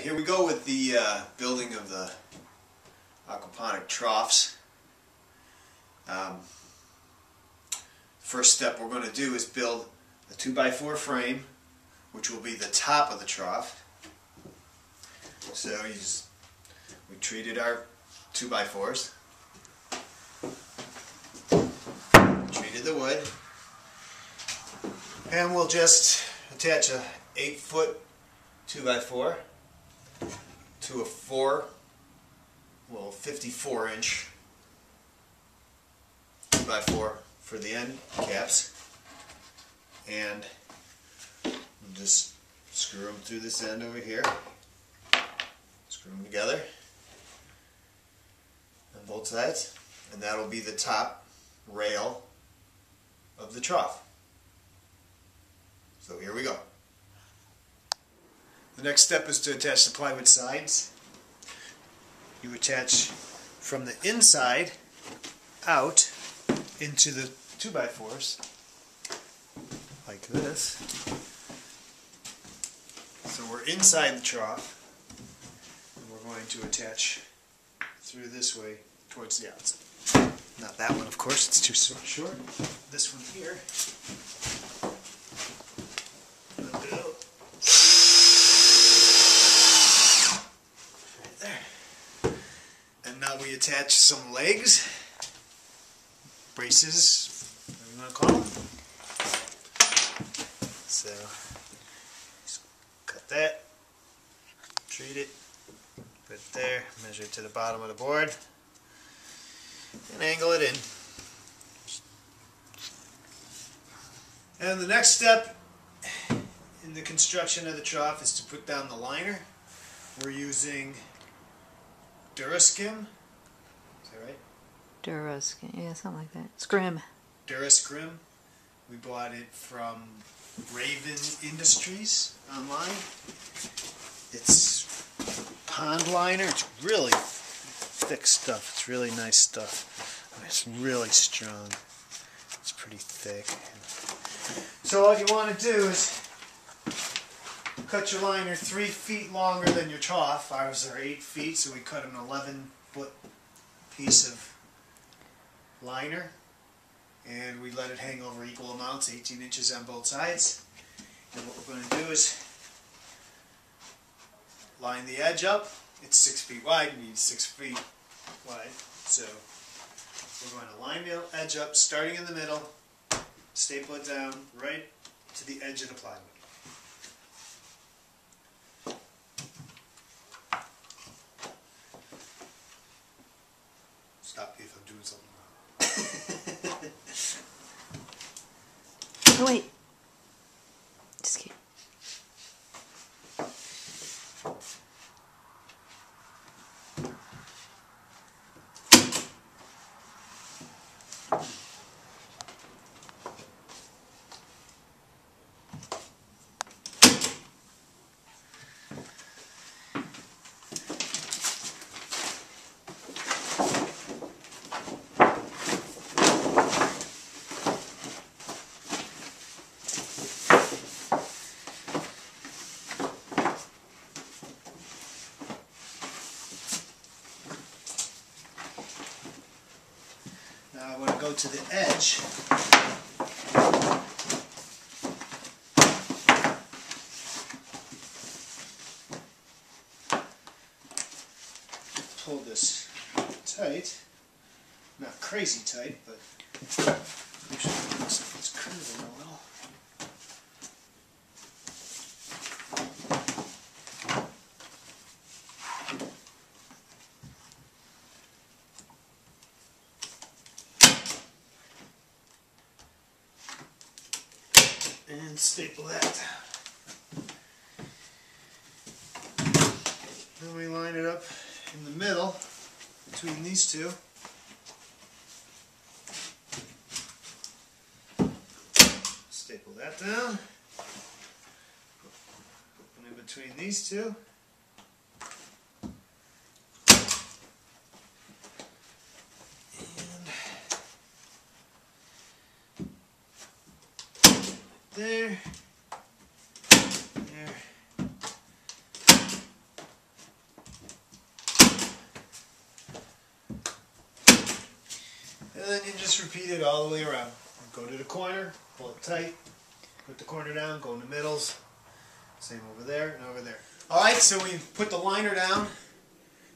Here we go with the uh, building of the aquaponic troughs. Um, first step we're going to do is build a 2x4 frame, which will be the top of the trough. So just, we treated our 2x4s, treated the wood, and we'll just attach a 8 foot 2x4 to a 4, well 54 inch 2x4 for the end caps. And just screw them through this end over here. Screw them together. On both sides. And that'll be the top rail of the trough. So here we go the next step is to attach the plywood sides. You attach from the inside out into the 2x4s like this. So we're inside the trough and we're going to attach through this way towards the outside. Not that one of course, it's too short. This one here. we attach some legs, braces, whatever you want to call them. So, cut that, treat it, put it there, measure it to the bottom of the board, and angle it in. And the next step in the construction of the trough is to put down the liner. We're using Duraskim that right? Duraskin, yeah, something like that. Scrim. Durascrim. We bought it from Raven Industries online. It's pond liner. It's really thick stuff. It's really nice stuff. It's really strong. It's pretty thick. So all you want to do is cut your liner three feet longer than your trough. Ours are eight feet, so we cut an 11 foot piece of liner and we let it hang over equal amounts, 18 inches on both sides. And what we're going to do is line the edge up. It's six feet wide, you need six feet wide. So we're going to line the edge up, starting in the middle, staple it down right to the edge of the plywood. Oh, wait. Just kidding I want to go to the edge. Pull this tight. Not crazy tight, but it's curving a little. and staple that. Then we line it up in the middle between these two. Staple that down. Put in between these two. there. There. And then you just repeat it all the way around. Go to the corner, pull it tight, put the corner down, go in the middles. Same over there and over there. Alright, so we put the liner down,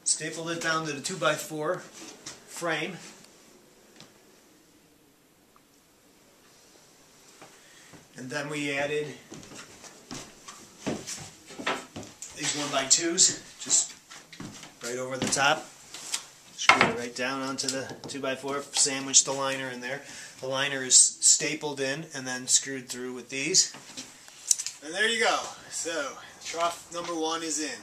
stapled it down to the 2x4 frame. And then we added these 1x2s, just right over the top. Screw it right down onto the 2x4, sandwich the liner in there. The liner is stapled in and then screwed through with these. And there you go. So, trough number one is in.